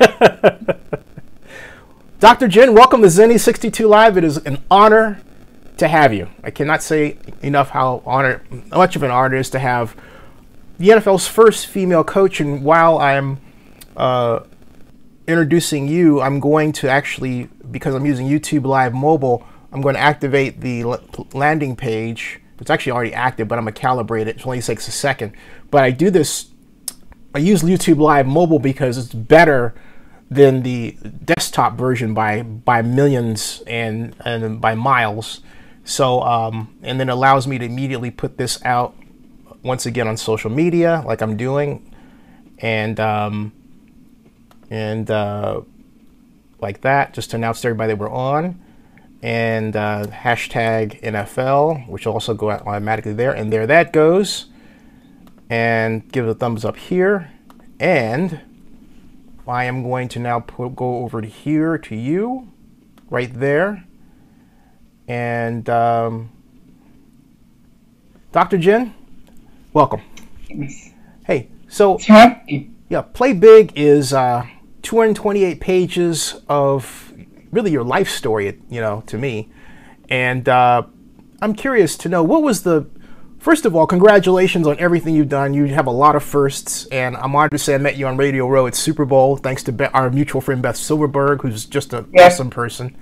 Dr. Jen, welcome to Zennie 62 Live. It is an honor to have you. I cannot say enough how honor, much of an honor it is to have the NFL's first female coach. And while I'm uh, introducing you, I'm going to actually, because I'm using YouTube Live Mobile, I'm going to activate the landing page. It's actually already active, but I'm going to calibrate it. It only takes a second. But I do this, I use YouTube Live Mobile because it's better than the desktop version by by millions and and by miles. So um, and then allows me to immediately put this out once again on social media, like I'm doing, and um, and uh, like that, just to announce to everybody that we're on, and uh, hashtag NFL, which will also go out automatically there, and there that goes, and give it a thumbs up here, and I am going to now put, go over to here to you, right there, and um, Dr. Jen, welcome. Yes. Hey, so yeah, Play Big is uh, 228 pages of really your life story, you know, to me, and uh, I'm curious to know what was the First of all, congratulations on everything you've done. You have a lot of firsts, and I'm honored to say I met you on Radio Row at Super Bowl, thanks to Be- our mutual friend Beth Silverberg, who's just an yeah. awesome person.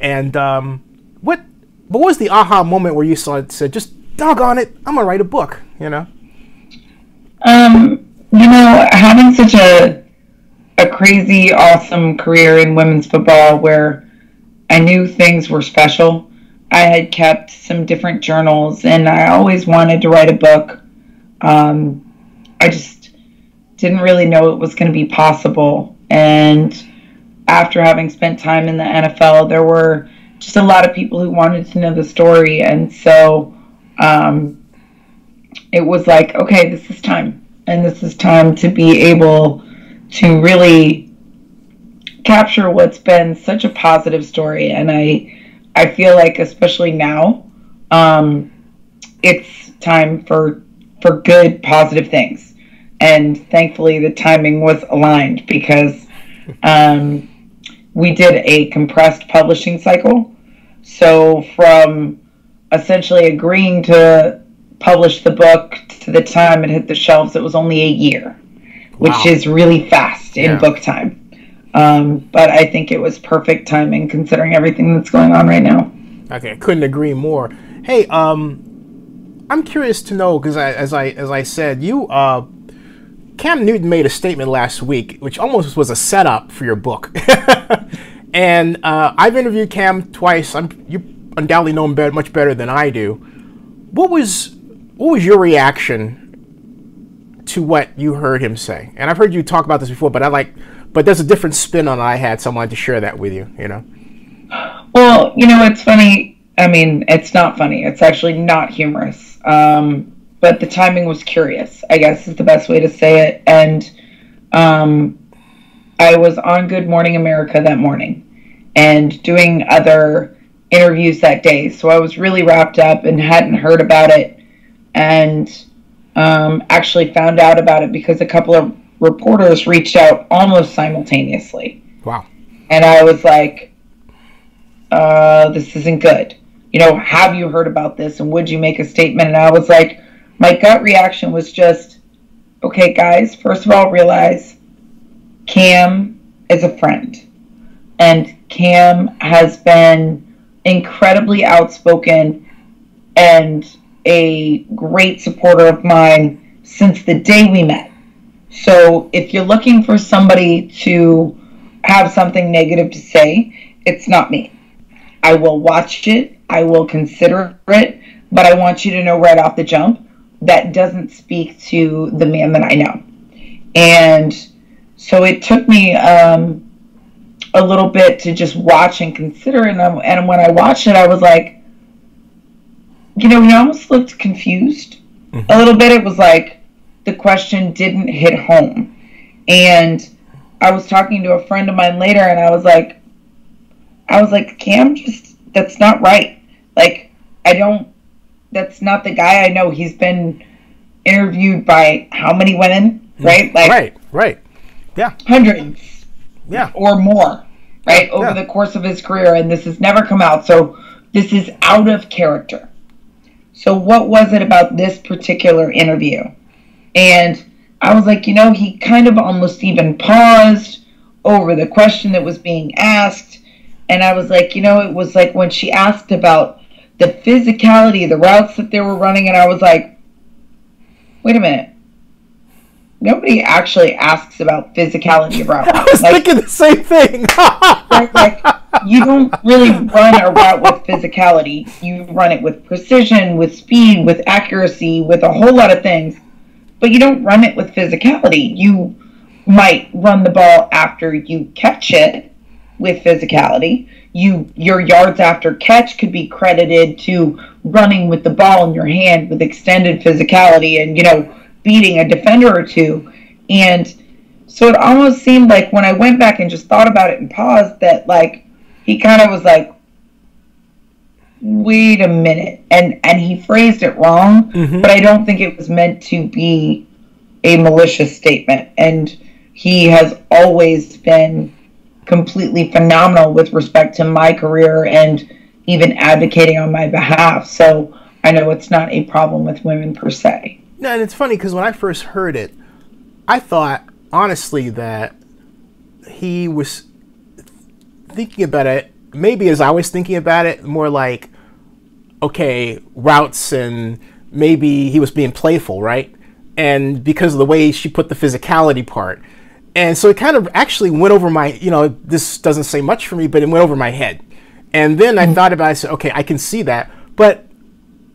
And um, what what was the aha moment where you saw it, said, just doggone it, I'm gonna write a book, you know? Um, you know, having such a a crazy, awesome career in women's football where I knew things were special. I had kept some different journals and I always wanted to write a book. Um, I just didn't really know it was going to be possible. And after having spent time in the NFL, there were just a lot of people who wanted to know the story. And so um, it was like, okay, this is time. And this is time to be able to really capture what's been such a positive story. And I, I feel like, especially now, um, it's time for for good, positive things. And thankfully, the timing was aligned because um, we did a compressed publishing cycle. So from essentially agreeing to publish the book to the time it hit the shelves, it was only a year, which is really fast in yeah. book time. Um, but I think it was perfect timing considering everything that's going on right now. Okay, I couldn't agree more. Hey, um, I'm curious to know because as I as I said, you uh, Cam Newton made a statement last week, which almost was a setup for your book. and uh, I've interviewed Cam twice. I'm you undoubtedly know him better, much better than I do. What was what was your reaction to what you heard him say? And I've heard you talk about this before, but I like but there's a different spin on it I had, so I wanted to share that with you, you know? Well, you know, it's funny. I mean, it's not funny. It's actually not humorous. Um, but the timing was curious, I guess is the best way to say it. And um, I was on Good Morning America that morning and doing other interviews that day. So I was really wrapped up and hadn't heard about it. And um, actually found out about it because a couple of reporters reached out almost simultaneously. Wow. And I was like, uh, this isn't good. You know, have you heard about this and would you make a statement? And I was like, my gut reaction was just, okay, guys, first of all, realize Cam is a friend. And Cam has been incredibly outspoken and a great supporter of mine since the day we met. So if you're looking for somebody to have something negative to say, it's not me. I will watch it, I will consider it, but I want you to know right off the jump that doesn't speak to the man that I know. And so it took me um, a little bit to just watch and consider. And, and when I watched it, I was like, you know, he almost looked confused mm-hmm. a little bit. It was like, the question didn't hit home. And I was talking to a friend of mine later and I was like, I was like, Cam, just, that's not right. Like, I don't, that's not the guy I know. He's been interviewed by how many women, mm. right? Like, right, right. Yeah. Hundreds. Yeah. Or more, right? Over Yeah. the course of his career. And this has never come out. So this is out of character. So what was it about this particular interview? And I was like, you know, he kind of almost even paused over the question that was being asked. And I was like, you know, it was like when she asked about the physicality, the routes that they were running, and I was like, wait a minute. Nobody actually asks about physicality of route. I was Like, thinking the same thing. right? Like you don't really run a route with physicality. You run it with precision, with speed, with accuracy, with a whole lot of things. But you don't run it with physicality. You might run the ball after you catch it with physicality. You your yards after catch could be credited to running with the ball in your hand with extended physicality and you know beating a defender or two. And so it almost seemed like when I went back and just thought about it and paused that like he kind of was like wait a minute. And and he phrased it wrong mm-hmm. but I don't think it was meant to be a malicious statement. And he has always been completely phenomenal with respect to my career and even advocating on my behalf. So I know it's not a problem with women per se. No, and it's funny because when I first heard it, I thought honestly that he was thinking about it. Maybe as I was thinking about it, more like, okay, routes, and maybe he was being playful, right? And because of the way she put the physicality part, and so it kind of actually went over my, you know, this doesn't say much for me, but it went over my head. And then I mm-hmm. thought about it, I said, okay, I can see that, but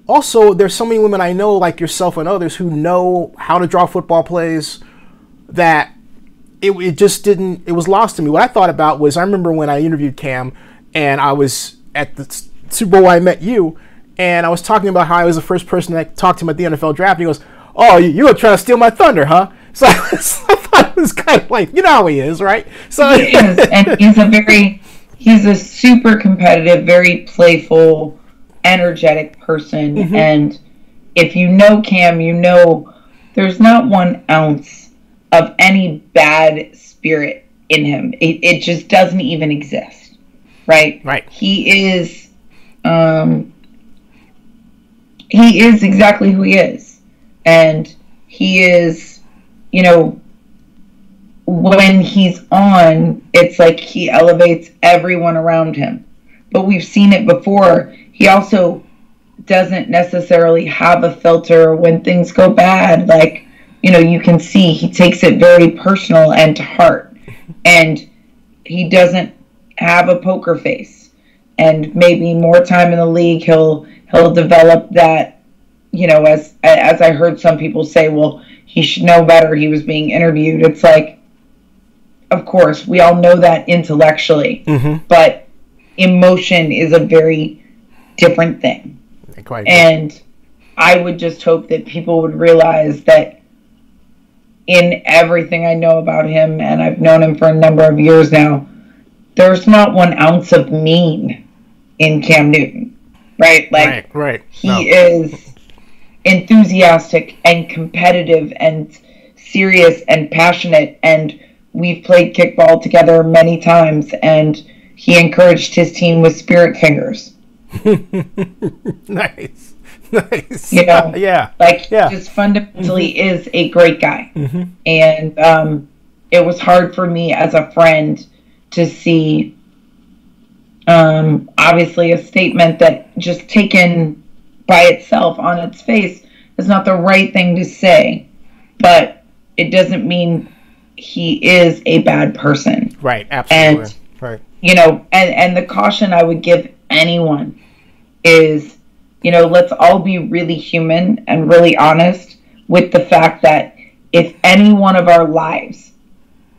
also there's so many women I know like yourself and others who know how to draw football plays that it, it just didn't it was lost to me what I thought about was I remember when I interviewed Cam and I was at the Super Bowl I met you and I was talking about how I was the first person that talked to him at the NFL draft and he goes oh you, were trying to steal my thunder huh so I, was, I thought it was kind of like you know how he is right so He is, and he's a very he's a super competitive, very playful, energetic person. And if you know Cam, you know there's not one ounce of any bad spirit in him. It, it just doesn't even exist. Right? Right. He is um he is exactly who he is. And he is, you know, when he's on, it's like he elevates everyone around him. But we've seen it before. He also doesn't necessarily have a filter when things go bad. Like, you know, you can see he takes it very personal and to heart. And he doesn't have a poker face. And maybe more time in the league, he'll he'll develop that. You know, as as I heard some people say, well, he should know better. He was being interviewed. It's like, of course, we all know that intellectually, mm-hmm. but emotion is a very different thing. Quite And I would just hope that people would realize that in everything I know about him, and I've known him for a number of years now, there's not one ounce of mean in Cam Newton, right? Like, right right. he No. is enthusiastic and competitive and serious and passionate and we've played kickball together many times and he encouraged his team with spirit fingers. Nice. Nice. You know, yeah. like Yeah. he just fundamentally is a great guy. And um, it was hard for me as a friend to see um, obviously a statement that just taken by itself on its face is not the right thing to say. But it doesn't mean he is a bad person. Right absolutely. And- right. you know, and and the caution I would give anyone is, you know, let's all be really human and really honest with the fact that if any one of our lives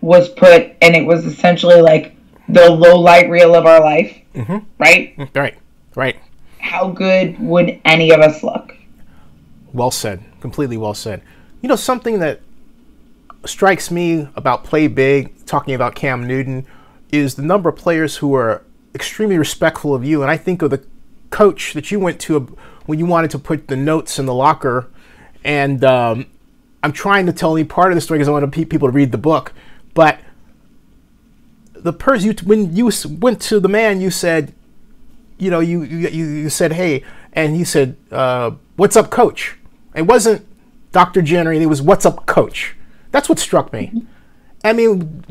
was put and it was essentially like the low light reel of our life, mm-hmm. right? Mm, right right How good would any of us look? Well said. Completely well said. You know, something that strikes me about Play Big, talking about Cam Newton, is the number of players who are extremely respectful of you. And I think of the coach that you went to uh, when you wanted to put the notes in the locker. And um, I'm trying to tell you part of the story because I want people to read the book. But the person you when you went to the man, you said, you know, you you, you said, hey, and he said, uh, "What's up, coach?" It wasn't Dr. Jenner. It was, "What's up, coach?" That's what struck me. I mean,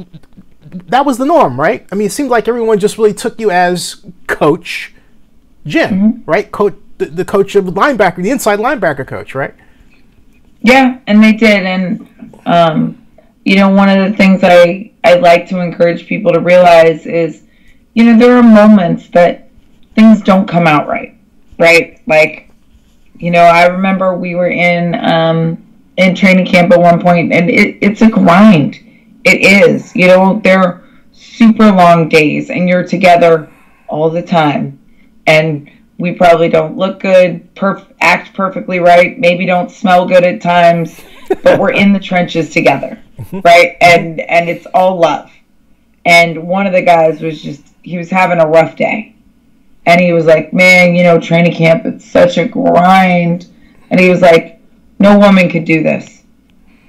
that was the norm, right? I mean, it seemed like everyone just really took you as Coach Jen, mm-hmm. right? Coach, the, the coach of the linebacker, the inside linebacker coach, right? Yeah, and they did, and um, you know, one of the things I I like to encourage people to realize is, you know, there are moments that things don't come out right, right? Like, you know, I remember we were in um, in training camp at one point, and it, it's a grind. It is, you know, they're super long days, and you're together all the time, and we probably don't look good, perf- act perfectly right, maybe don't smell good at times, but we're in the trenches together, mm-hmm. right? And and it's all love. And one of the guys was just he was having a rough day. And he was like, "Man, you know, training camp it's such a grind." And he was like, "No woman could do this."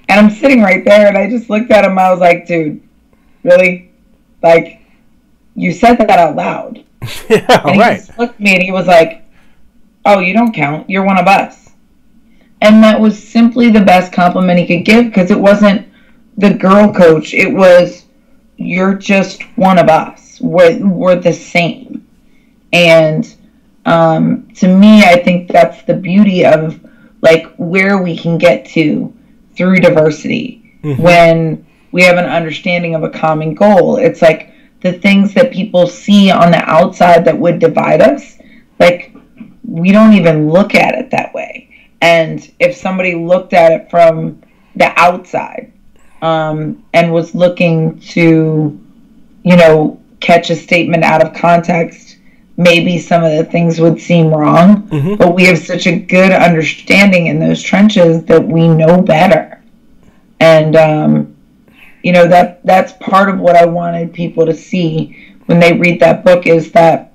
And I'm sitting right there and I just looked at him I was like, "Dude, really? Like you said that out loud." yeah, and right. He looked at me and he was like, "Oh, you don't count. You're one of us." And that was simply the best compliment he could give because it wasn't the girl coach. It was, "You're just one of us. We're we're the same." And um, to me, I think that's the beauty of like where we can get to through diversity mm-hmm. when we have an understanding of a common goal. It's like the things that people see on the outside that would divide us, like we don't even look at it that way. And if somebody looked at it from the outside um, and was looking to, you know, catch a statement out of context, maybe some of the things would seem wrong. Mm-hmm. But we have such a good understanding in those trenches that we know better. And um, you know that that's part of what I wanted people to see when they read that book is that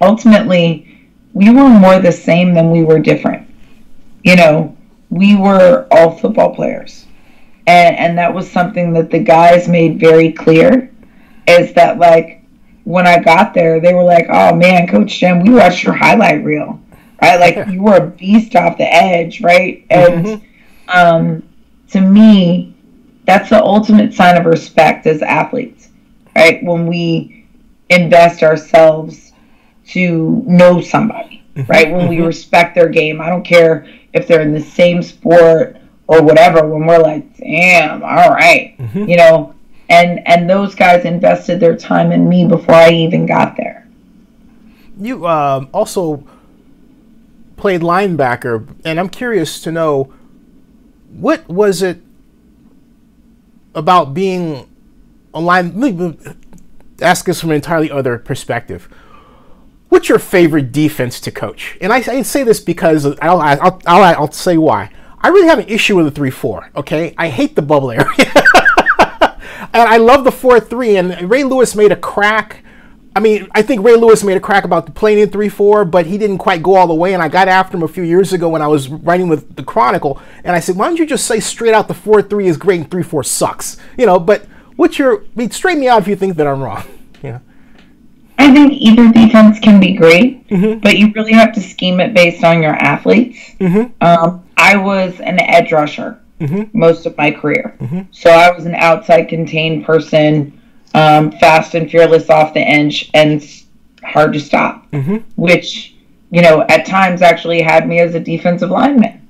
ultimately we were more the same than we were different. You know, we were all football players. And and that was something that the guys made very clear is that like when I got there, they were like, "Oh man, Coach Jen, we watched your highlight reel, right? Like you were a beast off the edge, right?" And mm-hmm. um, to me, that's the ultimate sign of respect as athletes, right? When we invest ourselves to know somebody, mm-hmm. right? When we mm-hmm. respect their game. I don't care if they're in the same sport or whatever, when we're like, damn, all right. mm-hmm. you know, and and those guys invested their time in me before I even got there. You uh, also played linebacker, and I'm curious to know what was it about being a online. Ask us from an entirely other perspective. What's your favorite defense to coach? And I, I say this because I'll, I'll, I'll, I'll say why. I really have an issue with the 3 4, okay? I hate the bubble area. and I love the 4 3. And Ray Lewis made a crack I mean, I think Ray Lewis made a crack about the playing in 3 4, but he didn't quite go all the way. And I got after him a few years ago when I was writing with the Chronicle. And I said, why don't you just say straight out the 4 3 is great and 3 4 sucks? You know, but what's your. I mean, straighten me out if you think that I'm wrong. I think either defense can be great, mm-hmm. but you really have to scheme it based on your athletes. Mm-hmm. Um, I was an edge rusher mm-hmm. most of my career. Mm-hmm. So I was an outside contained person um, fast and fearless off the edge and hard to stop, mm-hmm. which, you know, at times actually had me as a defensive lineman,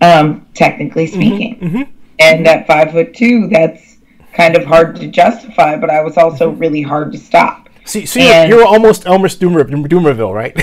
um, technically mm-hmm. speaking. And at five foot two, that's kind of hard to justify, but I was also really hard to stop. See, so you're, you're, almost Elmer Doomer, Dumervil, right?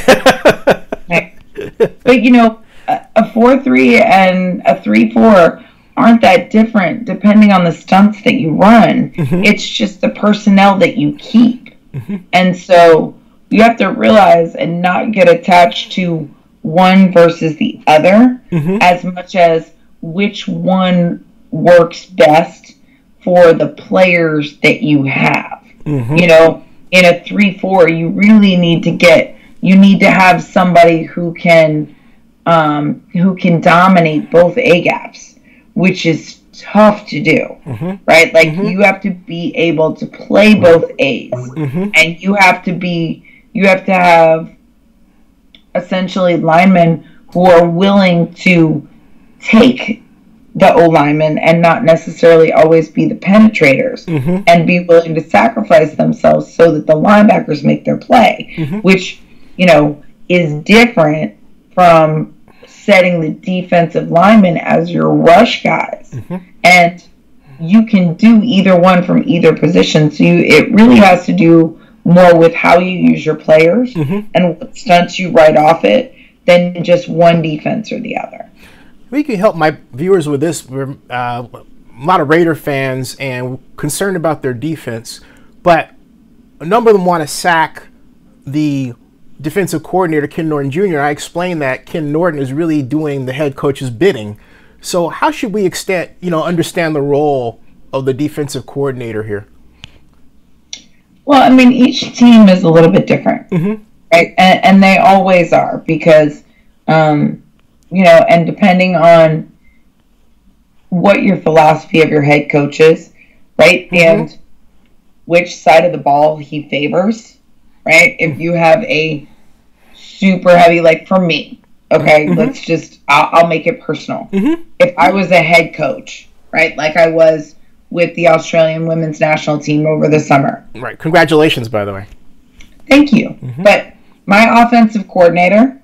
but, you know, a 4 3 and a 3 4 aren't that different depending on the stunts that you run. Mm-hmm. It's just the personnel that you keep. Mm-hmm. And so you have to realize and not get attached to one versus the other mm-hmm. as much as which one works best for the players that you have. Mm-hmm. You know, in a 3 4, you really need to get, you need to have somebody who can. Um, who can dominate both A gaps which is tough to do, Mm-hmm. right? Like you have to be able to play both A's, Mm-hmm. and you have to be you have to have essentially linemen who are willing to take the O lineman and not necessarily always be the penetrators Mm-hmm. and be willing to sacrifice themselves so that the linebackers make their play, Mm-hmm. which, you know, is different from setting the defensive linemen as your rush guys. Mm-hmm. And you can do either one from either position. So you, it really has to do more with how you use your players Mm-hmm. and what stunts you right off it than just one defense or the other. We can help my viewers with this. We're uh, a lot of Raider fans and concerned about their defense, but a number of them want to sack the defensive coordinator, Ken Norton Jr. I explained that Ken Norton is really doing the head coach's bidding. So how should we extend, you know, understand the role of the defensive coordinator here? Well, I mean, each team is a little bit different, right? And, and they always are because, um, you know, and depending on what your philosophy of your head coach is, right, mm-hmm. and which side of the ball he favors, right? If you have a super heavy, like for me, okay, mm-hmm. let's just, I'll, I'll make it personal. Mm-hmm. If I was a head coach, right, like I was with the Australian women's national team over the summer, Right. Congratulations, by the way. Thank you. But my offensive coordinator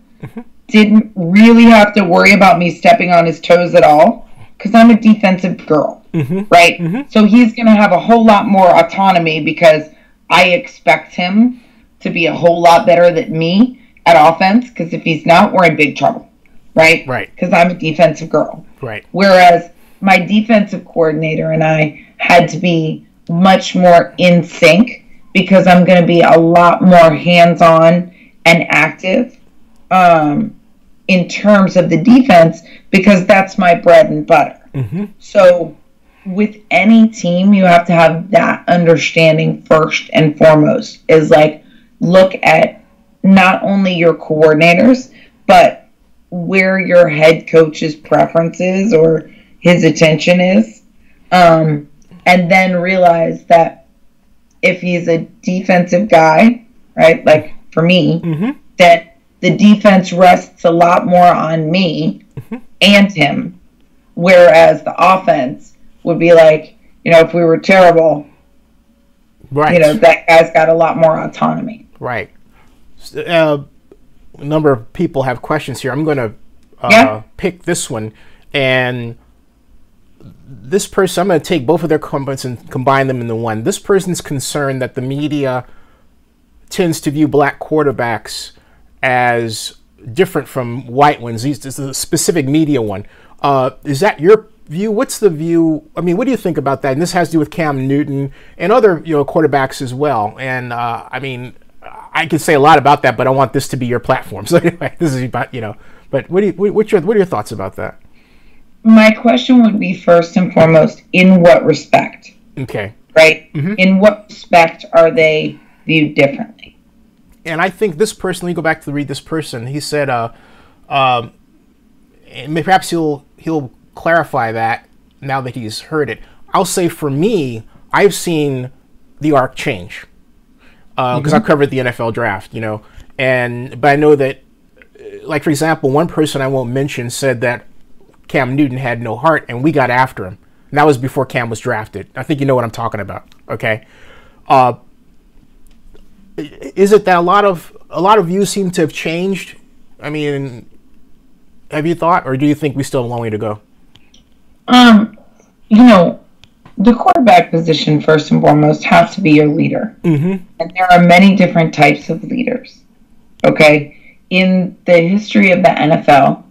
didn't really have to worry about me stepping on his toes at all because I'm a defensive girl, mm-hmm. right? Mm-hmm. So he's going to have a whole lot more autonomy because I expect him to be a whole lot better than me at offense because if he's not, we're in big trouble, right? Right. Because I'm a defensive girl. Right. Whereas my defensive coordinator and I had to be much more in sync because I'm going to be a lot more hands on and active um, in terms of the defense because that's my bread and butter. So, with any team, you have to have that understanding first and foremost is like look at not only your coordinators, but where your head coach's preferences or his attention is. Um, and then realize that if he's a defensive guy, right, like for me, that the defense rests a lot more on me and him, whereas the offense would be like, you know, if we were terrible, Right. you know, that guy's got a lot more autonomy. Right. Uh, a number of people have questions here. I'm going to uh, Yeah. pick this one, and this person, I'm going to take both of their comments and combine them into one. This person's concerned that the media tends to view black quarterbacks as different from white ones. These this is a specific media one. Uh, is that your view? What's the view? I mean, what do you think about that? And this has to do with Cam Newton and other you know quarterbacks as well. And uh, I mean, I could say a lot about that, but I want this to be your platform. So anyway, this is about you know. But what do you? What's your what are your thoughts about that? My question would be first and foremost, in what respect, Okay. right? In what respect are they viewed differently? And I think this person. Let me go back to read this person. He said, uh, um, and perhaps he'll he'll clarify that now that he's heard it. I'll say for me, I've seen the arc change because I covered the NFL draft, you know, and but I know that, uh, like for example, one person I won't mention said that Cam Newton had no heart, and we got after him. And that was before Cam was drafted. I think you know what I'm talking about. Okay. Uh, is it that a lot of a lot of views seem to have changed? I mean, have you thought, or do you think we still have a long way to go? Um, you know, the quarterback position first and foremost has to be your leader, Mm-hmm. and there are many different types of leaders. Okay, in the history of the NFL,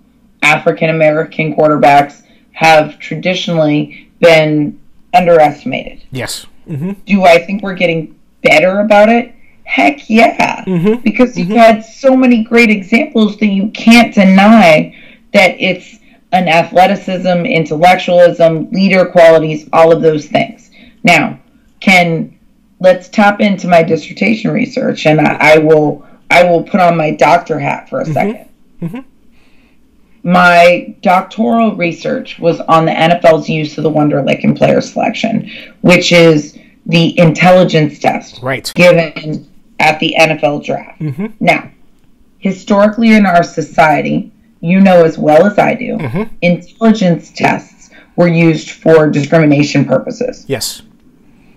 African American quarterbacks have traditionally been underestimated. Yes. Mm-hmm. Do I think we're getting better about it? Heck yeah. Mm-hmm. Because you've mm-hmm. had so many great examples that you can't deny that it's an athleticism, intellectualism, leader qualities, all of those things. Now, can let's tap into my dissertation research and I, I will I will put on my doctor hat for a mm-hmm. 2nd mm-hmm. my doctoral research was on the NFL's use of the Wonderlic in player selection, which is the intelligence test Right. given at the NFL draft. Mm-hmm. Now, historically in our society, you know as well as I do, Mm-hmm. intelligence tests were used for discrimination purposes, Yes.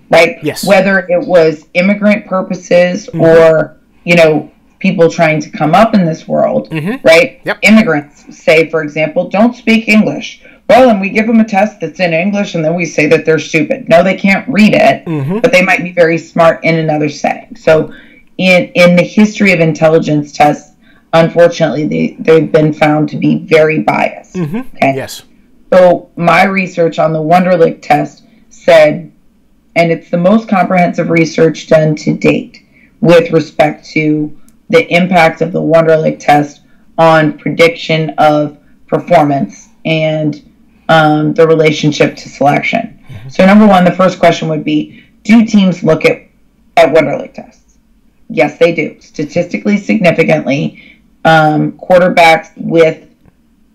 right? Yes. Mm-hmm. Whether it was immigrant purposes or, you know, people trying to come up in this world, right? Yep. Immigrants say, for example, don't speak English. Well, and we give them a test that's in English, and then we say that they're stupid. No, they can't read it, but they might be very smart in another setting. So, in in the history of intelligence tests, unfortunately, they they've been found to be very biased. Okay. Yes. So my research on the Wonderlic test said, and it's the most comprehensive research done to date with respect to the impact of the Wonderlic test on prediction of performance and um, the relationship to selection. So number one, the first question would be, do teams look at, at Wonderlic tests? Yes, they do. Statistically significantly, um, quarterbacks with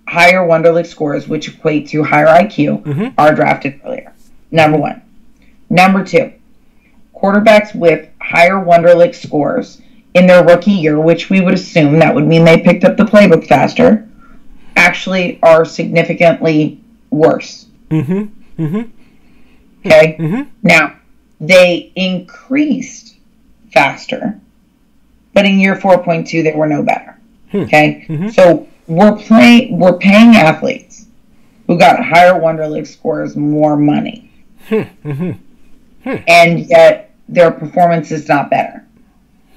higher Wonderlic scores, which equate to higher IQ, are drafted earlier. Number one. Number two, quarterbacks with higher Wonderlic scores in their rookie year, which we would assume that would mean they picked up the playbook faster, actually are significantly worse. Mm-hmm. Mm-hmm. Okay. Now they increased faster, but in year four point two they were no better. Hmm. Okay. Mm-hmm. So we're playing we're paying athletes who got higher Wonderlic scores more money. Hmm. Mm-hmm. Hmm. And yet their performance is not better.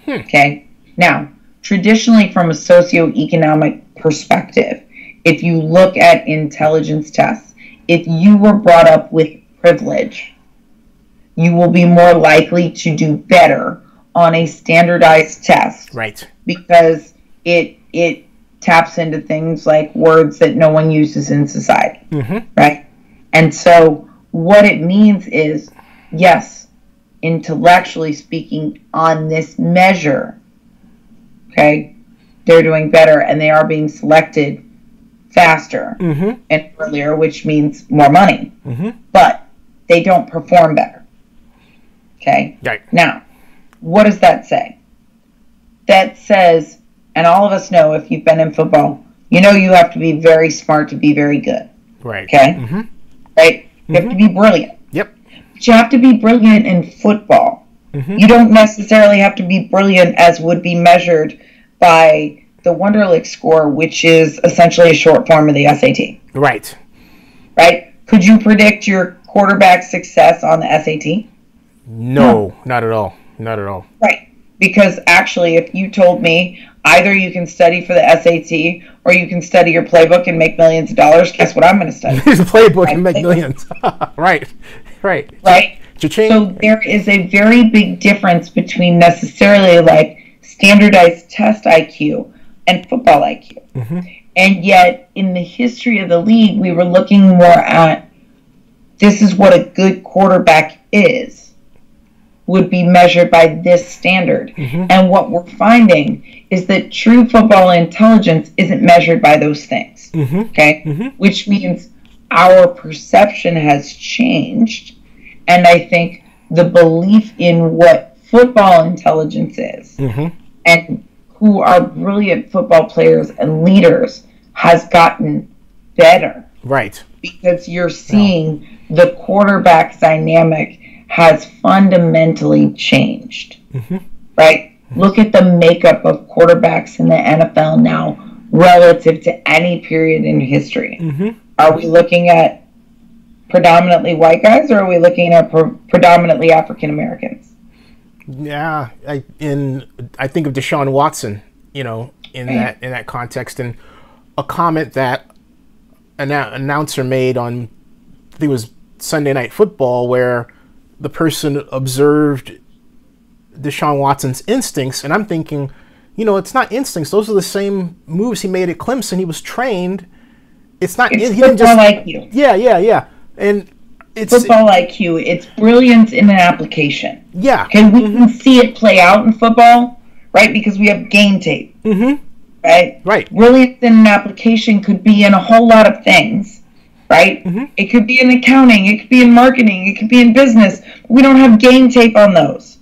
Okay. Now, traditionally from a socioeconomic perspective, if you look at intelligence tests, if you were brought up with privilege, you will be more likely to do better on a standardized test Right. because it it taps into things like words that no one uses in society, mm-hmm. right? And so what it means is, yes, intellectually speaking, on this measure, okay, they're doing better and they are being selected faster mm-hmm. and earlier, which means more money, mm-hmm. but they don't perform better. Okay. Right. Now, what does that say? That says, and all of us know if you've been in football, you know you have to be very smart to be very good. Right. Okay? Mm-hmm. Right? You have to mm-hmm. be brilliant. Yep. But you have to be brilliant in football. Mm-hmm. You don't necessarily have to be brilliant as would be measured by the Wonderlic score, which is essentially a short form of the SAT. Right. Right? Could you predict your quarterback success on the SAT? No, not at all. Not at all. Right. Because actually, if you told me either you can study for the SAT or you can study your playbook and make millions of dollars, guess what I'm going to study? Here's a playbook and make millions. right. Right. Right? Cha-ching. So there is a very big difference between necessarily like standardized test IQ and football IQ. Mm-hmm. And yet, in the history of the league, we were looking more at this is what a good quarterback is would be measured by this standard. Mm-hmm. And what we're finding is that true football intelligence isn't measured by those things. Mm-hmm. Okay? Mm-hmm. Which means our perception has changed. And I think the belief in what football intelligence is and who are brilliant football players and leaders has gotten better right. because you're seeing the quarterback dynamic has fundamentally changed. Mm-hmm. Right? Look at the makeup of quarterbacks in the NFL now relative to any period in history. Mm-hmm. Are we looking at predominantly white guys or are we looking at pre- predominantly African Americans? Yeah, I in I think of Deshaun Watson, you know, in that in that context, and a comment that an announcer made on I think it was Sunday Night Football, where the person observed Deshaun Watson's instincts, and I'm thinking, you know, it's not instincts; those are the same moves he made at Clemson. He was trained. It's not. It's he didn't football just. IQ. Yeah, yeah, yeah, and it's Football IQ. It's brilliance in an application. yeah. Okay, we can see it play out in football, right? Because we have game tape. Mm-hmm. right? Right. Brilliance in an application could be in a whole lot of things, right? Mm-hmm. It could be in accounting, it could be in marketing, it could be in business. We don't have game tape on those,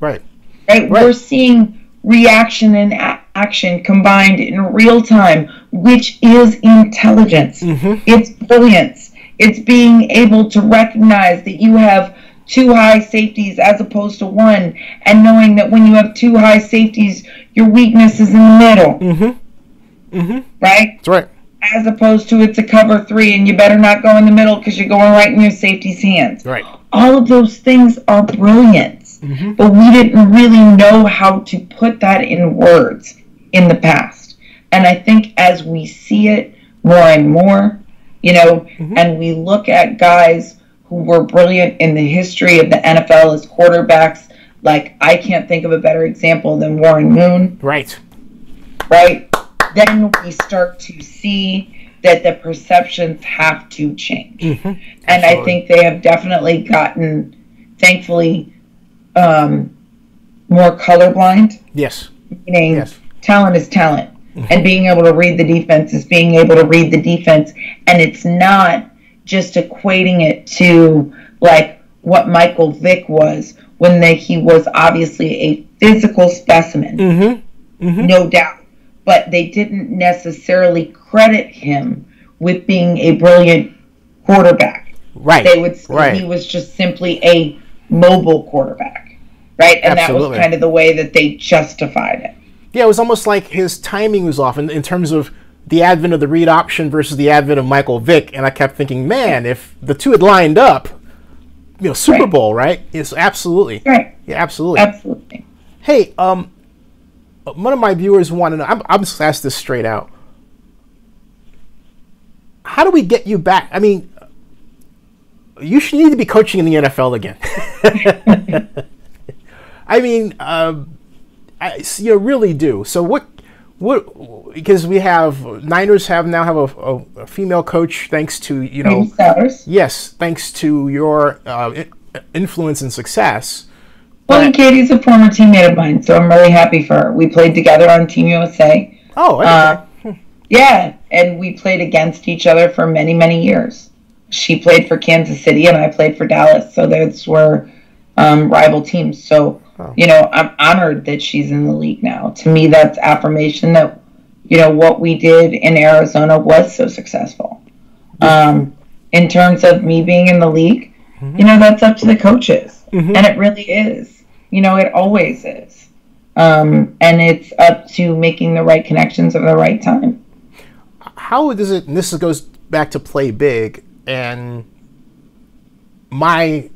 Right. right? Right. We're seeing reaction and a- action combined in real time, which is intelligence. Mm-hmm. It's brilliance. It's being able to recognize that you have two high safeties as opposed to one, and knowing that when you have two high safeties, your weakness is in the middle, Mm-hmm. Mm-hmm. right? That's right. As opposed to it's a cover three, and you better not go in the middle because you're going right in your safety's hands. Right. All of those things are brilliance, Mhm. but we didn't really know how to put that in words in the past. And I think as we see it more and more, you know, Mhm. and we look at guys who were brilliant in the history of the NFL as quarterbacks, like I can't think of a better example than Warren Moon Right. right? Then we start to see that the perceptions have to change. Mm-hmm. And I think they have definitely gotten, thankfully, um, more colorblind, Yes. meaning Yes. talent is talent. And being able to read the defense is being able to read the defense. And it's not just equating it to like what Michael Vick was when they, he was obviously a physical specimen Mm-hmm. Mm-hmm. no doubt. But they didn't necessarily credit him with being a brilliant quarterback. Right. They would say Right. he was just simply a mobile quarterback, right? And that was kind of the way that they justified it. Yeah, it was almost like his timing was off in, in terms of the advent of the read option versus the advent of Michael Vick, and I kept thinking, man, if the two had lined up, you know, Super Right. Bowl, right? Yes, absolutely. Right. Yeah, absolutely. Absolutely. Hey, um, one of my viewers want to know. I'm, I'm just ask this straight out. How do we get you back? I mean, you should need to be coaching in the NFL again. I mean, um, I, you really do. So what? What? Because we have Niners have now have a, a, a female coach thanks to you know yes thanks to your uh, influence and success. Well, But- and Katie's a former teammate of mine, so I'm really happy for her. We played together on Team USA. Oh, okay. Uh, yeah, and we played against each other for many, many years. She played for Kansas City, and I played for Dallas. So those were um, rival teams. So, Oh. you know, I'm honored that she's in the league now. To me, that's affirmation that, you know, what we did in Arizona was so successful. Um, in terms of me being in the league, you know, that's up to the coaches. Mhm. And it really is. You know, it always is. Um, and it's up to making the right connections at the right time. how does it and this goes back to play big and my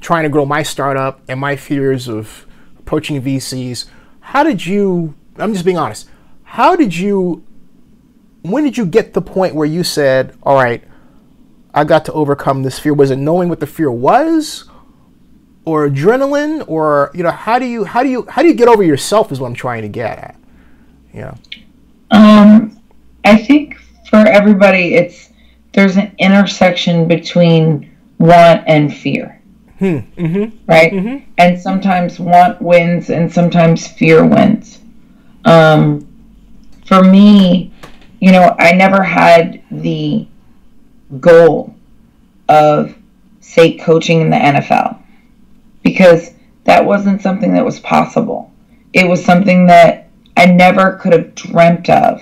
trying to grow my startup and my fears of approaching VCs how did you I'm just being honest how did you when did you get the point where you said all right I got to overcome this fear was it knowing what the fear was or adrenaline or you know how do you how do you how do you get over yourself is what I'm trying to get at you know Um, I think for everybody, it's there's an intersection between want and fear, hmm mm-hmm right? Mhm. And sometimes want wins, and sometimes fear wins. Um, for me, you know, I never had the goal of, say, coaching in the NFL because that wasn't something that was possible. It was something that I never could have dreamt of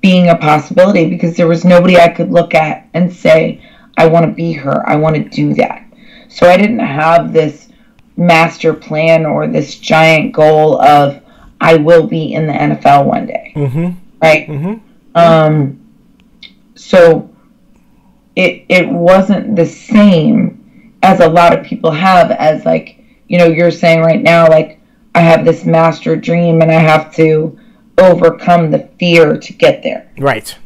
being a possibility because there was nobody I could look at and say, I want to be her. I want to do that. So I didn't have this master plan or this giant goal of, I will be in the NFL one day. mm-hmm Right. mm-hmm Um, so it it wasn't the same as a lot of people have as like you know you're saying right now like I have this master dream and I have to overcome the fear to get there. Right.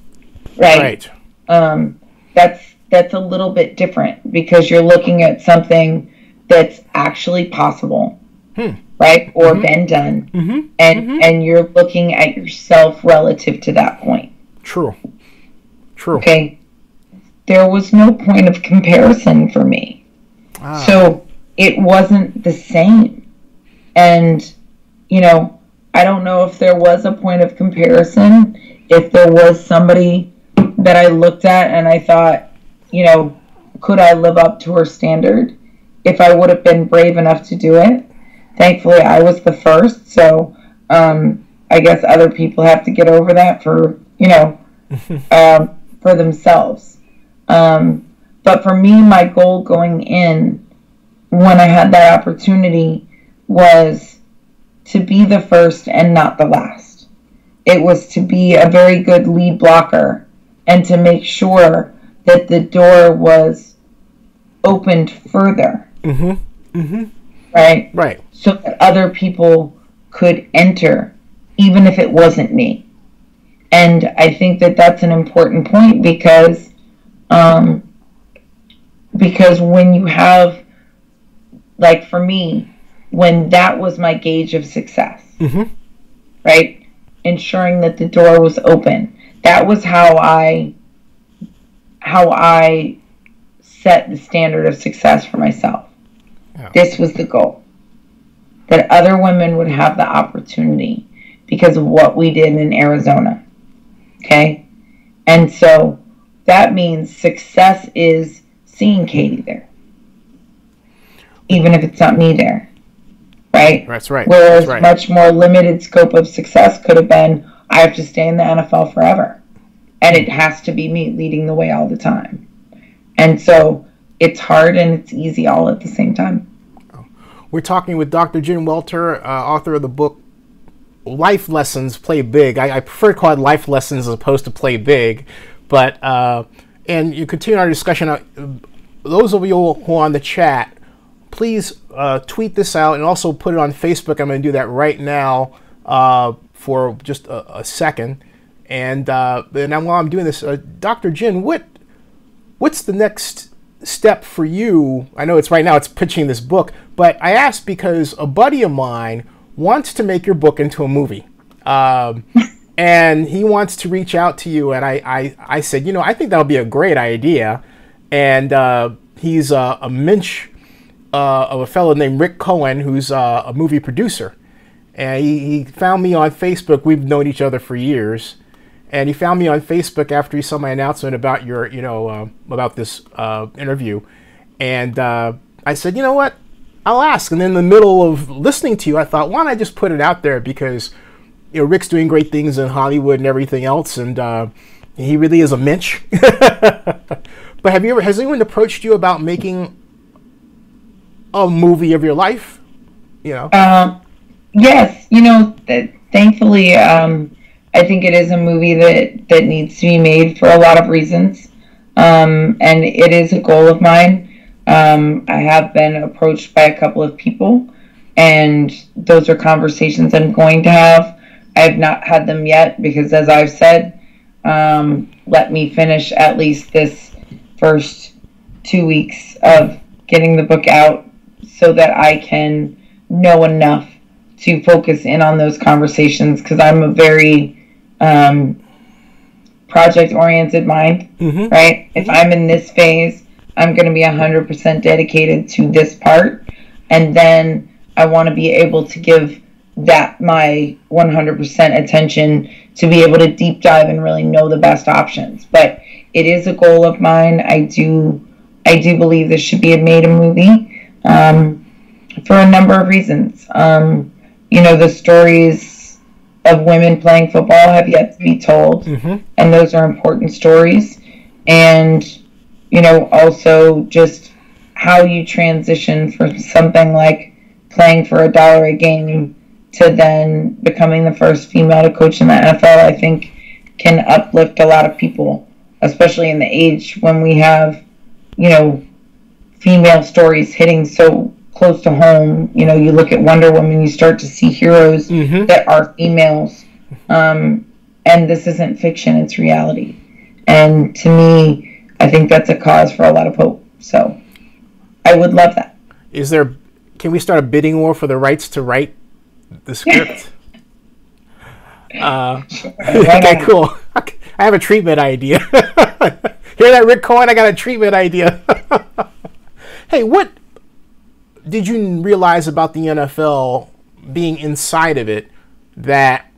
Right, right. Um, that's that's a little bit different because you're looking at something that's actually possible. Hmm. right? Or been done. Mm-hmm. And and you're looking at yourself relative to that point. True. True. okay? There was no point of comparison for me Ah, so it wasn't the same and you know I don't know if there was a point of comparison, if there was somebody that I looked at and I thought, you know, could I live up to her standard? If I would have been brave enough to do it. Thankfully, I was the first, so um, I guess other people have to get over that for, you know, um, for themselves. Um, but for me, my goal going in when I had that opportunity was to be the first and not the last. It was to be a very good lead blocker and to make sure that the door was opened further. Mm-hmm. Mm-hmm. Right? Right. So that other people could enter, even if it wasn't me. And I think that that's an important point because, um, because when you have, like for me, when that was my gauge of success, mm-hmm. right? Ensuring that the door was open. That was how I, how I set the standard of success for myself. Yeah. This was the goal. That other women would have the opportunity because of what we did in Arizona. Okay? And so that means success is seeing Katie there. Even if it's not me there. Right? That's right. Whereas That's right. much more limited scope of success could have been I have to stay in the NFL forever. And it has to be me leading the way all the time. And so it's hard and it's easy all at the same time. We're talking with Dr. Jen Welter, uh, author of the book Life Lessons Play Big. I, I, prefer to call it Life Lessons as opposed to Play Big. But, uh, and you continue our discussion. Uh, those of you who are on the chat, please uh, tweet this out and also put it on Facebook. I'm going to do that right now uh, for just a, a second. And, uh, and while I'm doing this, Dr. Jen, what what's the next step for you? I know it's right now it's pitching this book, but I asked because a buddy of mine wants to make your book into a movie. Um, and he wants to reach out to you. And I, I, I said, you know, I think that would be a great idea. And uh, he's uh, a mensch uh, of a fellow named Rick Cohen, who's uh, a movie producer. And he, he found me on Facebook. We've known each other for years and he found me on Facebook after he saw my announcement about your, you know, uh, about this uh, interview, and uh, I said, you know what, I'll ask. And in the middle of listening to you, I thought, why don't I just put it out there because, you know, Rick's doing great things in Hollywood and everything else, and uh, he really is a mensch. but have you ever has anyone approached you about making a movie of your life? You know. Um, yes, you know, th- thankfully. Um, I think it is a movie that that needs to be made for a lot of reasons, um, and it is a goal of mine. Um, I have been approached by a couple of people, and those are conversations I'm going to have. I have not had them yet because, as I've said, um, let me finish at least this first two weeks of getting the book out so that I can know enough to focus in on those conversations because I'm a very um, project oriented mind, mm-hmm. right? If I'm in this phase, I'm going to be 100% dedicated to this part. And then I want to be able to give that my 100% attention to be able to deep dive and really know the best options. But it is a goal of mine. I do, I do believe this should be a made a movie um, for a number of reasons. Um, you know, the stories of women playing football have yet to be told, mm-hmm. and those are important stories. And you know, also just how you transition from something like playing for a dollar a game to then becoming the first female to coach in the NFL, I think can uplift a lot of people, especially in the age when we have, you know, female stories hitting so close to home. You know, you look at Wonder Woman, you start to see heroes mm-hmm. that are females. Um, and this isn't fiction, it's reality. And to me, I think that's a cause for a lot of hope. So I would love that. Is there, can we start a bidding war for the rights to write the script? uh, okay, cool. I have a treatment idea. Hear that, Rick Cohen? I got a treatment idea. hey, what did you realize about the NFL being inside of it that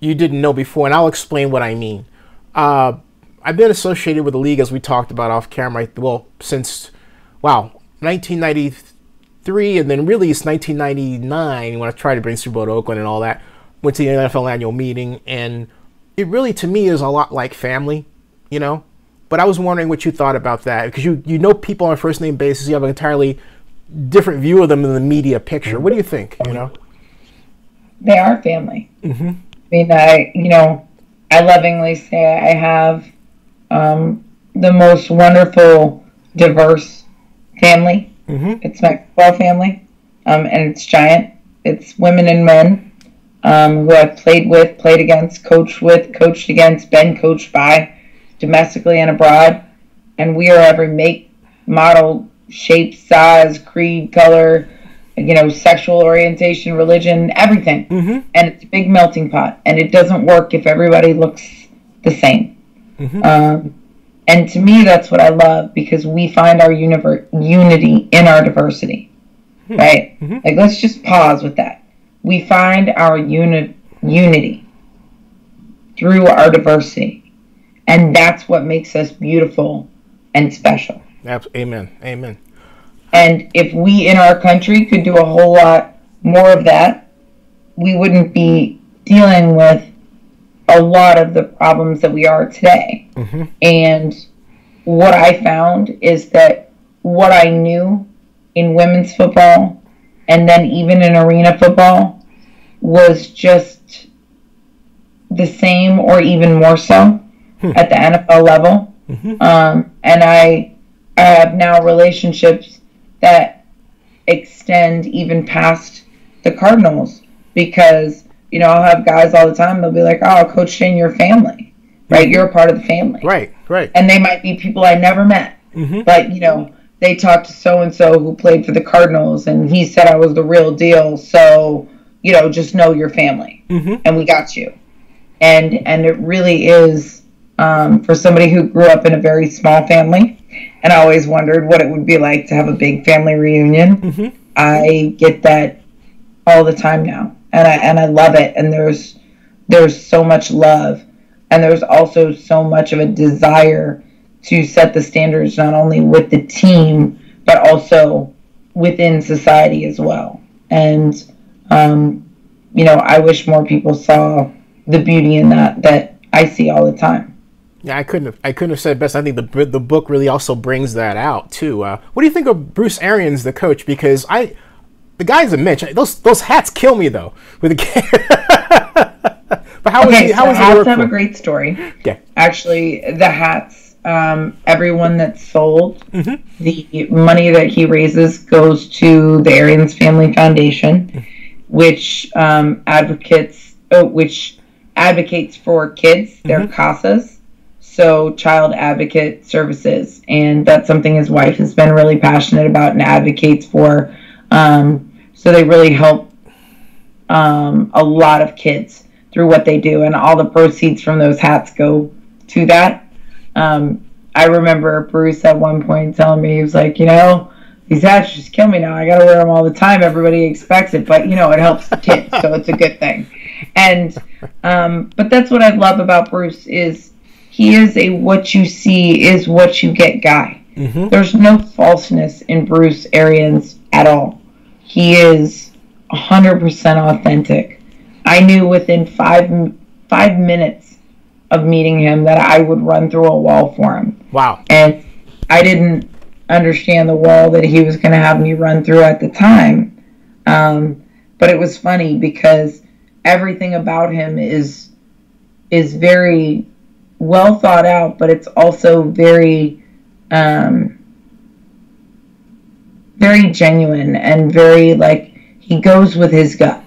you didn't know before, and I'll explain what I mean. Uh, I've been associated with the league, as we talked about off camera, well, since, wow, 1993, and then really it's 1999 when I tried to bring Super Bowl to Oakland and all that. Went to the NFL annual meeting, and it really, to me, is a lot like family, you know? But I was wondering what you thought about that because you, you know people on a first name basis. You have an entirely different view of them in the media picture. What do you think? You know, they are family. Mm-hmm. I mean, I you know, I lovingly say I have um, the most wonderful, diverse family. Mm-hmm. It's my football family, um, and it's giant. It's women and men um, who I've played with, played against, coached with, coached against, been coached by domestically and abroad. And we are every make, model, shape, size, creed, color, you know, sexual orientation, religion, everything. Mm-hmm. And it's a big melting pot. And it doesn't work if everybody looks the same. Mm-hmm. Um, and to me, that's what I love because we find our univer- unity in our diversity. Hmm. Right? Mm-hmm. Like, let's just pause with that. We find our uni- unity through our diversity. And that's what makes us beautiful and special. Amen. Amen. And if we in our country could do a whole lot more of that, we wouldn't be dealing with a lot of the problems that we are today. Mm-hmm. And what I found is that what I knew in women's football and then even in arena football was just the same or even more so at the NFL level. Mhm. Um, and I, I have now relationships that extend even past the Cardinals because, you know, I'll have guys all the time, they'll be like, oh, Coach Jen, your family, right? You're a part of the family. Right. Right. And they might be people I never met, Mm-hmm. but, you know, they talked to so and so who played for the Cardinals and he said I was the real deal. So, you know, just know your family Mm-hmm. and we got you. And, and it really is um, for somebody who grew up in a very small family and I always wondered what it would be like to have a big family reunion. Mm-hmm. I get that all the time now, and I and I love it. And there's there's so much love, and there's also so much of a desire to set the standards not only with the team but also within society as well. And um, you know, I wish more people saw the beauty in that that I see all the time. Yeah, I couldn't have. I couldn't have said best. I think the the book really also brings that out too. Uh, what do you think of Bruce Arians, the coach? Because I, the guy's a mensch. Those those hats kill me though. With the but how was Okay, he? How so was he hats have a great story. Okay. Actually, the hats, um, everyone that's sold, Mhm. the money that he raises goes to the Arians Family Foundation, which um, advocates, oh, which advocates for kids, their CASAs, so child advocate services, and that's something his wife has been really passionate about and advocates for. Um, so they really help um, a lot of kids through what they do, and all the proceeds from those hats go to that. Um, I remember Bruce at one point telling me he was like, you know, these hats just kill me now. I got to wear them all the time. Everybody expects it, but you know, it helps the kids, so it's a good thing. And um, but that's what I love about Bruce is he is a what you see is what you get guy. Mm-hmm. There's no falseness in Bruce Arians at all. He is 100% authentic. I knew within five five minutes of meeting him that I would run through a wall for him, Wow. and I didn't understand the wall that he was going to have me run through at the time. Um, but it was funny because everything about him is is very well thought out, but it's also very um, very genuine and very like he goes with his gut.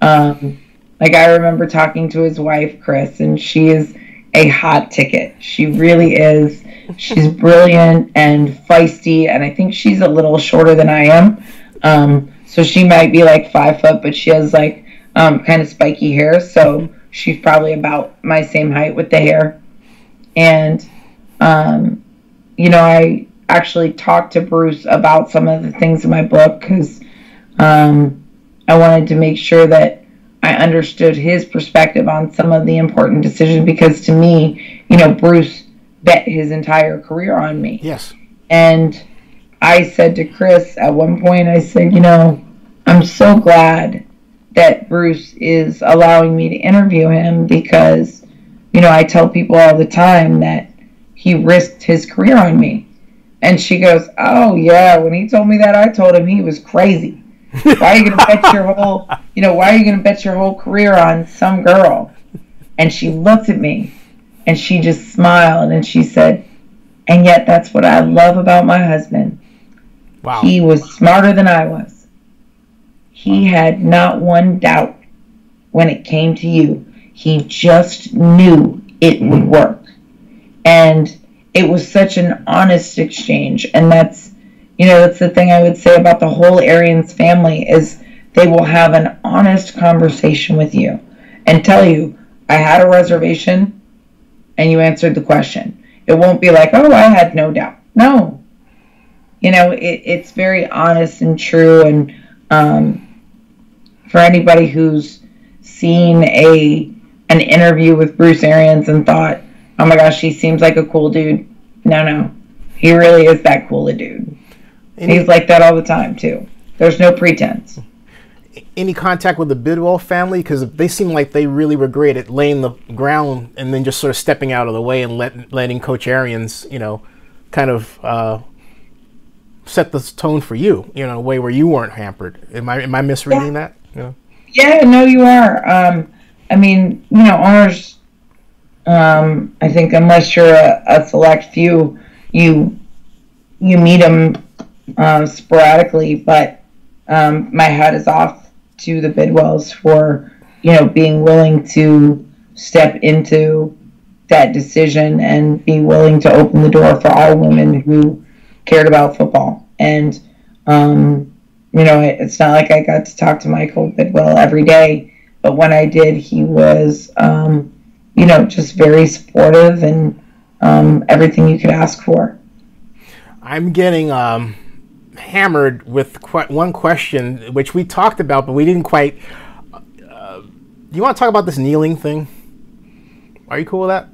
Um, like I remember talking to his wife, Chris, and she is a hot ticket. She really is. She's brilliant and feisty, and I think she's a little shorter than I am. Um, so she might be like five foot, but she has like um, kind of spiky hair. So she's probably about my same height with the hair. And, um, you know, I actually talked to Bruce about some of the things in my book because um, I wanted to make sure that I understood his perspective on some of the important decisions because to me, you know, Bruce bet his entire career on me. Yes. And I said to Chris at one point, I said, you know, I'm so glad that Bruce is allowing me to interview him because, you know, I tell people all the time that he risked his career on me. And she goes, Oh, yeah, when he told me that, I told him he was crazy. Why are you going to bet your whole, you know, why are you going to bet your whole career on some girl? And she looked at me and she just smiled and she said, And yet that's what I love about my husband. Wow. He was smarter than I was. He had not one doubt when it came to you. He just knew it would work. And it was such an honest exchange. And that's, you know, that's the thing I would say about the whole Arians family is they will have an honest conversation with you and tell you, I had a reservation and you answered the question. It won't be like, oh, I had no doubt. No. You know, it, it's very honest and true. And um, for anybody who's seen a an interview with Bruce Arians and thought, oh my gosh, he seems like a cool dude. No, no. He really is that cool a dude. And He's like that all the time, too. There's no pretense. Any contact with the Bidwell family? Because they seem like they really were great at laying the ground and then just sort of stepping out of the way and let, letting Coach Arians, you know, kind of uh, set the tone for you, you know, in a way where you weren't hampered. Am I am I misreading yeah. that? Yeah. Yeah, no, you are. Um, I mean, you know, ours. Um, I think unless you're a, a, select few, you you meet them uh, sporadically. But um, my hat is off to the Bidwells for you know being willing to step into that decision and be willing to open the door for all women who cared about football. And um, you know, it, it's not like I got to talk to Michael Bidwell every day but when I did, he was, um, you know, just very supportive and um, everything you could ask for. I'm getting um, hammered with qu- one question, which we talked about, but we didn't quite. Uh, do you want to talk about this kneeling thing? Are you cool with that?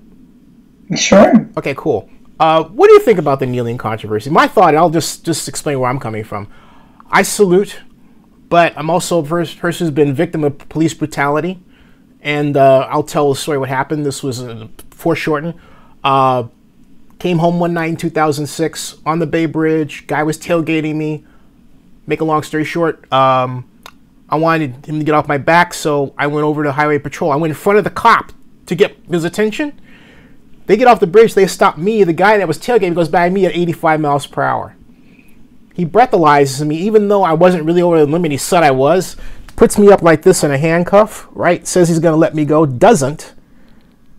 Sure. Okay, cool. Uh, what do you think about the kneeling controversy? My thought, and I'll just just explain where I'm coming from. I salute but I'm also a person who's been victim of police brutality. And uh, I'll tell the story what happened. This was uh, foreshortened. Uh, came home one night in 2006 on the Bay Bridge. Guy was tailgating me. Make a long story short, um, I wanted him to get off my back, so I went over to Highway Patrol. I went in front of the cop to get his attention. They get off the bridge, they stop me. The guy that was tailgating goes by me at 85 miles per hour. He breathalyzes me, even though I wasn't really over the limit. He said I was. Puts me up like this in a handcuff, right? Says he's going to let me go. Doesn't.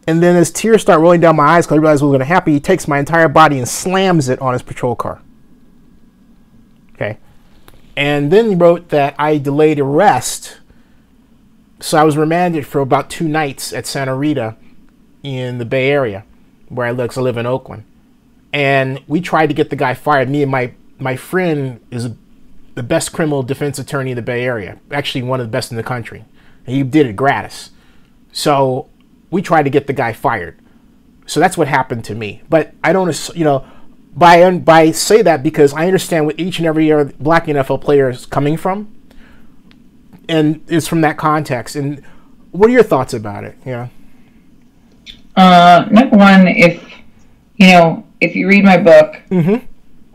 And then as tears start rolling down my eyes because I realize what was going to happen, he takes my entire body and slams it on his patrol car. Okay. And then he wrote that I delayed arrest. So I was remanded for about two nights at Santa Rita in the Bay Area, where I live. I live in Oakland. And we tried to get the guy fired. Me and my my friend is the best criminal defense attorney in the Bay Area, actually one of the best in the country. And he did it gratis. So we tried to get the guy fired. So that's what happened to me. But I don't, you know, by by say that because I understand what each and every black NFL player is coming from, and it's from that context. And what are your thoughts about it? Yeah. Uh, number one, if you know, if you read my book, mm-hmm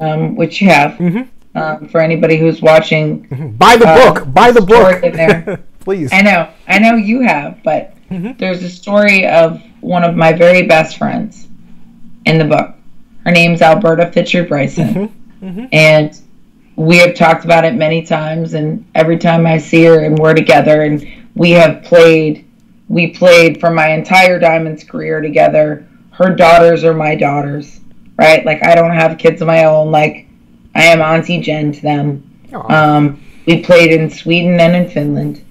um, which you have. Mm-hmm. Um, for anybody who's watching, mm-hmm. buy the uh, book. Buy the book. In there. Please. I know. I know you have, but mm-hmm. there's a story of one of my very best friends in the book. Her name's Alberta Fitcher Bryson, mm-hmm. Mm-hmm. and we have talked about it many times. And every time I see her and we're together, and we have played. We played for my entire Diamonds career together. Her daughters are my daughters right? Like I don't have kids of my own. Like I am Auntie Jen to them. Um, we played in Sweden and in Finland.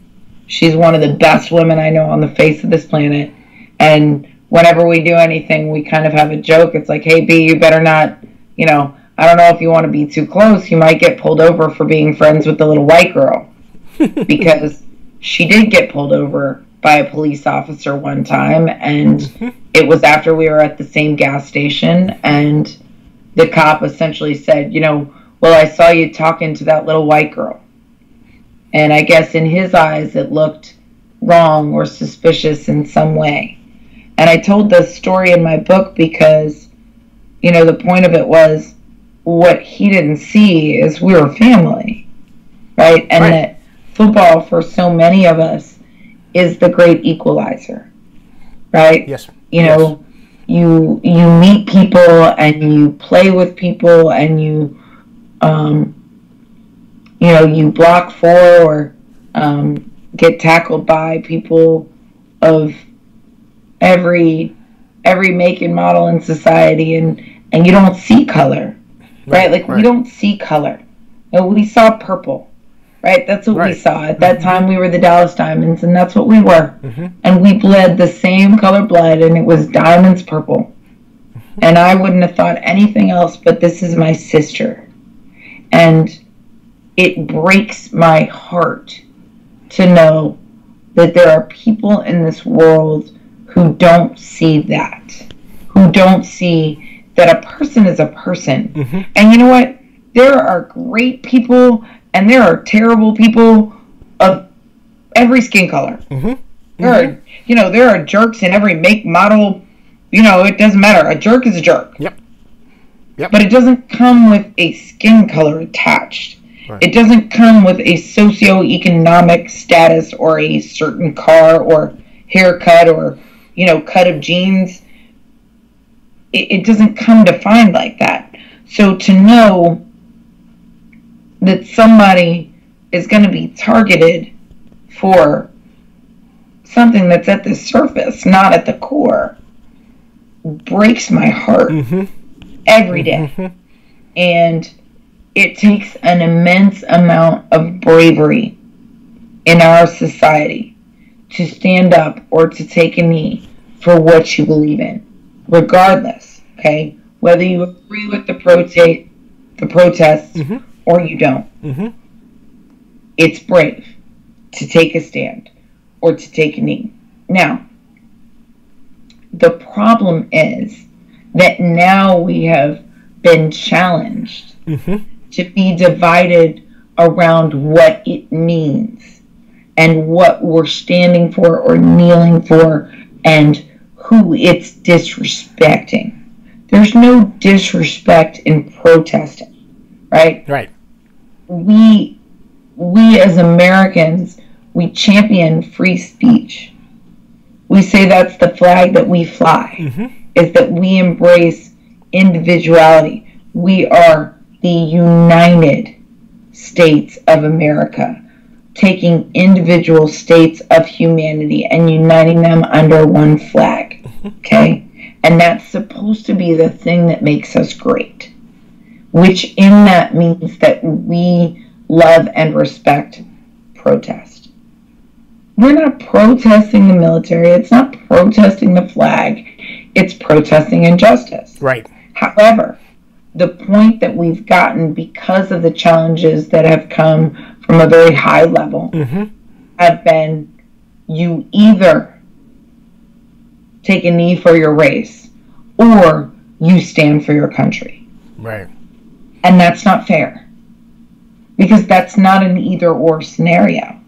She's one of the best women I know on the face of this planet. And whenever we do anything, we kind of have a joke. It's like, hey, B, you better not, you know, I don't know if you want to be too close. You might get pulled over for being friends with the little white girl. because she did get pulled over by a police officer one time, and mm-hmm. it was after we were at the same gas station, and the cop essentially said, you know, well, I saw you talking to that little white girl. And I guess in his eyes, it looked wrong or suspicious in some way. And I told this story in my book because, you know, the point of it was what he didn't see is we were family, right? And right. that football, for so many of us, is the great equalizer, right? Yes. You know, yes. you you meet people and you play with people and you, um, you know, you block for or um, get tackled by people of every every make and model in society and and you don't see color right, right? like right. we don't see color you know, we saw purple right that's what right. we saw at that mm-hmm. time we were the dallas diamonds and that's what we were mm-hmm. and we bled the same color blood and it was diamonds purple mm-hmm. and i wouldn't have thought anything else but this is my sister and it breaks my heart to know that there are people in this world who don't see that, who don't see that a person is a person. Mm-hmm. And you know what? There are great people and there are terrible people of every skin color. Mm-hmm. There are, mm-hmm. you know, there are jerks in every make, model. You know, it doesn't matter. A jerk is a jerk. Yep. Yep. But it doesn't come with a skin color attached. Right. It doesn't come with a socioeconomic status or a certain car or haircut or you know, cut of jeans. It, it doesn't come defined like that. So to know that somebody is going to be targeted for something that's at the surface, not at the core, breaks my heart mm-hmm. Every day. Mm-hmm. And it takes an immense amount of bravery in our society to stand up or to take a knee for what you believe in, regardless. Okay, whether you agree with the protest, the protests, mm-hmm. or you don't. Mm-hmm. It's brave to take a stand or to take a knee. Now, the problem is that now we have been challenged mm-hmm. to be divided around what it means and what we're standing for or kneeling for and who it's disrespecting. There's no disrespect in protesting, right? Right. We we as Americans, we champion free speech. We say that's the flag that we fly. Mm-hmm. Is that we embrace individuality. We are the United States of America taking individual states of humanity and uniting them under one flag. Okay? And that's supposed to be the thing that makes us great. Which in that means that we love and respect protest. We're not protesting the military, it's not protesting the flag, it's protesting injustice. Right. However, the point that we've gotten because of the challenges that have come from a very high level mm-hmm. have been you either take a knee for your race or you stand for your country. Right. And that's not fair because that's not an either or scenario.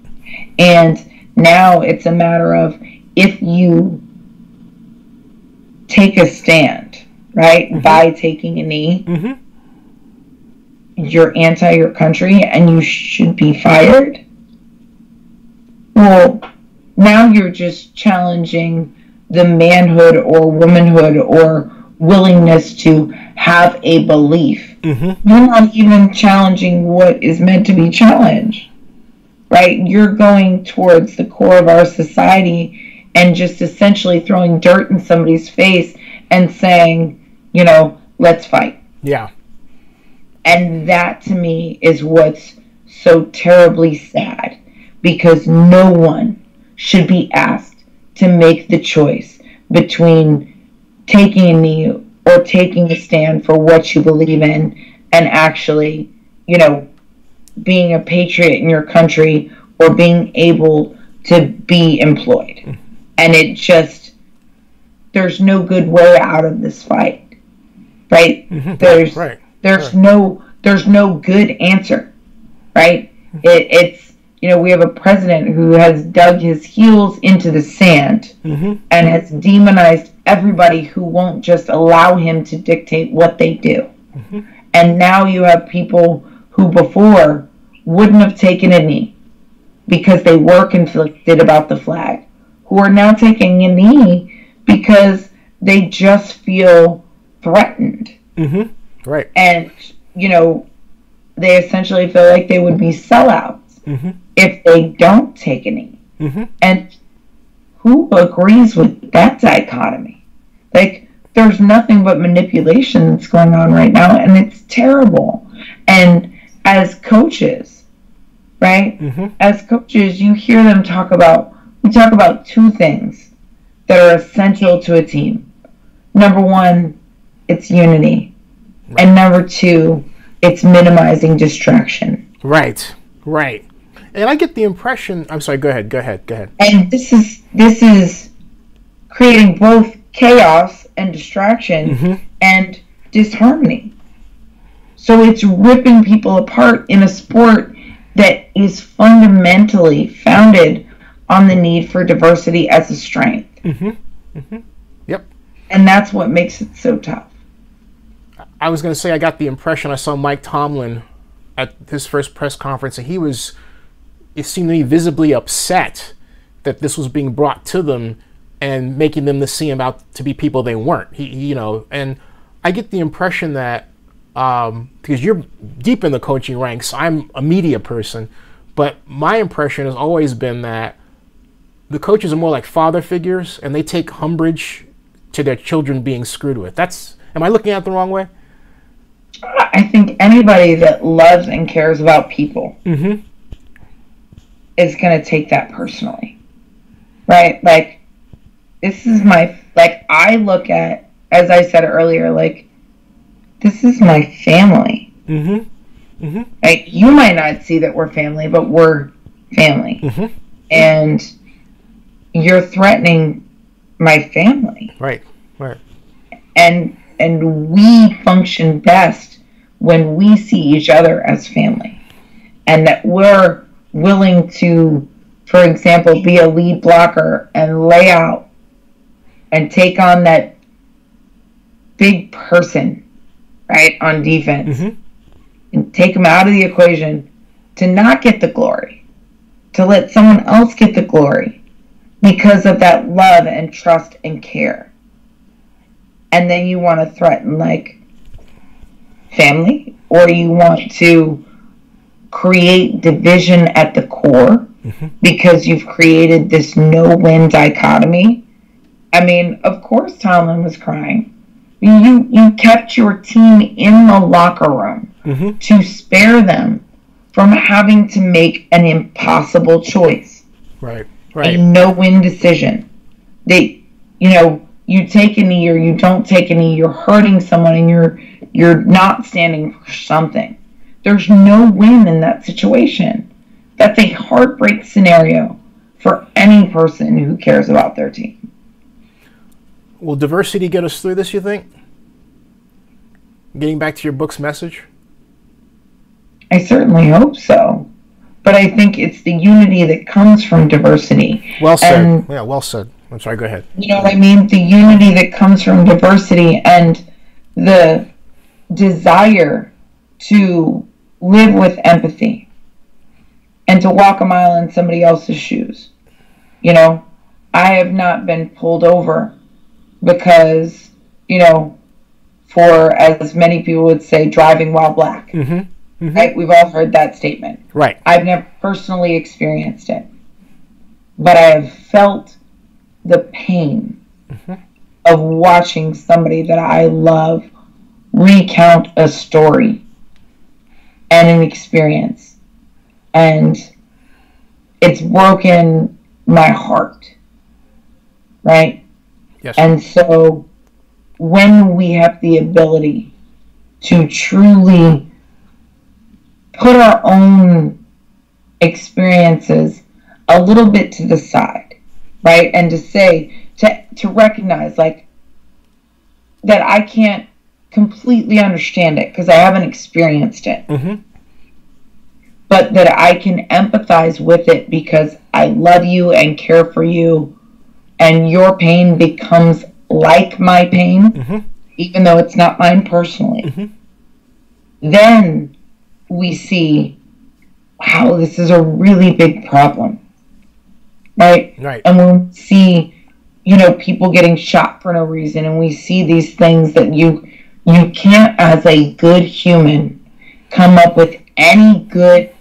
And now it's a matter of if you take a stand, right, mm-hmm. by taking a knee. Mm-hmm you're anti your country and you should be fired. Well, now you're just challenging the manhood or womanhood or willingness to have a belief. Mm-hmm. You're not even challenging what is meant to be challenged, right? You're going towards the core of our society and just essentially throwing dirt in somebody's face and saying, you know, let's fight. Yeah. And that to me is what's so terribly sad because no one should be asked to make the choice between taking a knee or taking a stand for what you believe in and actually, you know, being a patriot in your country or being able to be employed. Mm-hmm. And it just, there's no good way out of this fight. Right? Mm-hmm. There's, Right. there's Right. no, there's no good answer. Right? It, it's, you know, we have a president who has dug his heels into the sand Mm-hmm. and has demonized everybody who won't just allow him to dictate what they do. And now you have people who before wouldn't have taken a knee because they were conflicted about the flag, who are now taking a knee because they just feel threatened. Mm-hmm. Right. And, you know, they essentially feel like they would be sellouts Mm-hmm. if they don't take a knee. Mm-hmm. And who agrees with that dichotomy? Like, there's nothing but manipulation that's going on right now, and it's terrible. And as coaches, right? Mm-hmm. As coaches, you hear them talk about, we talk about two things that are essential to a team. Number one, it's unity. And number two, it's minimizing distraction. Right. Right. And I get the impression. I'm sorry. Go ahead. Go ahead. Go ahead. and this is this is creating both chaos and distraction Mhm. and disharmony so it's ripping people apart in a sport that is fundamentally founded on the need for diversity as a strength Mm-hmm. Mm-hmm. Yep. and that's what makes it so tough I was going to say I got the impression I saw Mike Tomlin at his first press conference, and he was, it seemed to me, visibly upset that this was being brought to them and making them to see seem out to be people they weren't. He, he- you know, and I get the impression that um, because you're deep in the coaching ranks, I'm a media person, but my impression has always been that the coaches are more like father figures, and they take umbrage to their children being screwed with. That's am I looking at it the wrong way? i think anybody that loves and cares about people Mm-hmm. is going to take that personally. Right? Like, this is my, like, I look at, as I said earlier, like, this is my family. Mm-hmm. Right? You might not see that we're family, but we're family. Mhm. And you're threatening my family. Right. Right. And, and we function best when we see each other as family. And that we're willing to, for example, be a lead blocker and lay out and take on that big person, right, on defense Mhm. and take them out of the equation to not get the glory, to let someone else get the glory because of that love and trust and care. And then you want to threaten, like, family, or you want to create division at the core because you've created this no win dichotomy. I mean, of course, Tomlin was crying. You you kept your team in the locker room Mhm. to spare them from having to make an impossible choice, Right. A no-win decision. They, you know, you take a knee or you don't take a knee. You're hurting someone, and you're you're not standing for something. There's no win in that situation. That's a heartbreak scenario for any person who cares about their team. Will diversity get us through this? You think? Getting back to your book's message. I certainly hope so. But I think it's the unity that comes from diversity. Well said. And- yeah. Well said. I'm sorry. Go ahead. You know what I mean? The unity that comes from diversity and the desire to live with empathy and to walk a mile in somebody else's shoes. You know, I have not been pulled over because, you know, for as many people would say, driving while black. Mm-hmm. Mm-hmm. Right? We've all heard that statement. Right. I've never personally experienced it, but I have felt the pain mm-hmm. of watching somebody that I love recount a story and an experience. And it's broken my heart. Right? Yes. And so when we have the ability to truly put our own experiences a little bit to the side, right? And to say, to, to recognize like that I can't completely understand it because I haven't experienced it. Mm-hmm. But that I can empathize with it because I love you and care for you, and your pain becomes like my pain, Mm-hmm. even though it's not mine personally. Mhm. Then we see, wow, this is a really big problem. Right? Right. and we see you know people getting shot for no reason and we see these things that you you can't as a good human come up with any good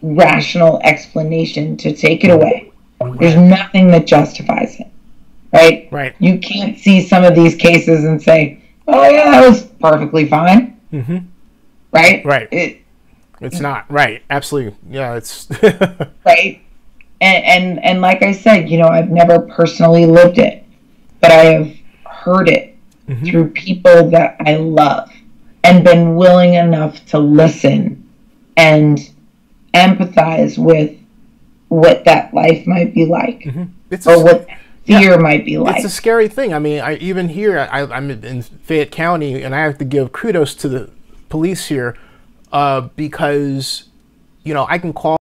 rational explanation to take it away there's nothing that justifies it right Right. you can't see some of these cases and say oh yeah that was perfectly fine Mm-hmm. right Right. it, It's not right. Absolutely. Yeah. It's. right? And, and and like I said, you know, I've never personally lived it, but I have heard it Mhm. through people that I love and been willing enough to listen and empathize with what that life might be like it's or a, what fear might be like. it's a scary thing. I mean, I even here, I, I'm in Fayette County, and I have to give kudos to the police here uh, because, you know, I can call.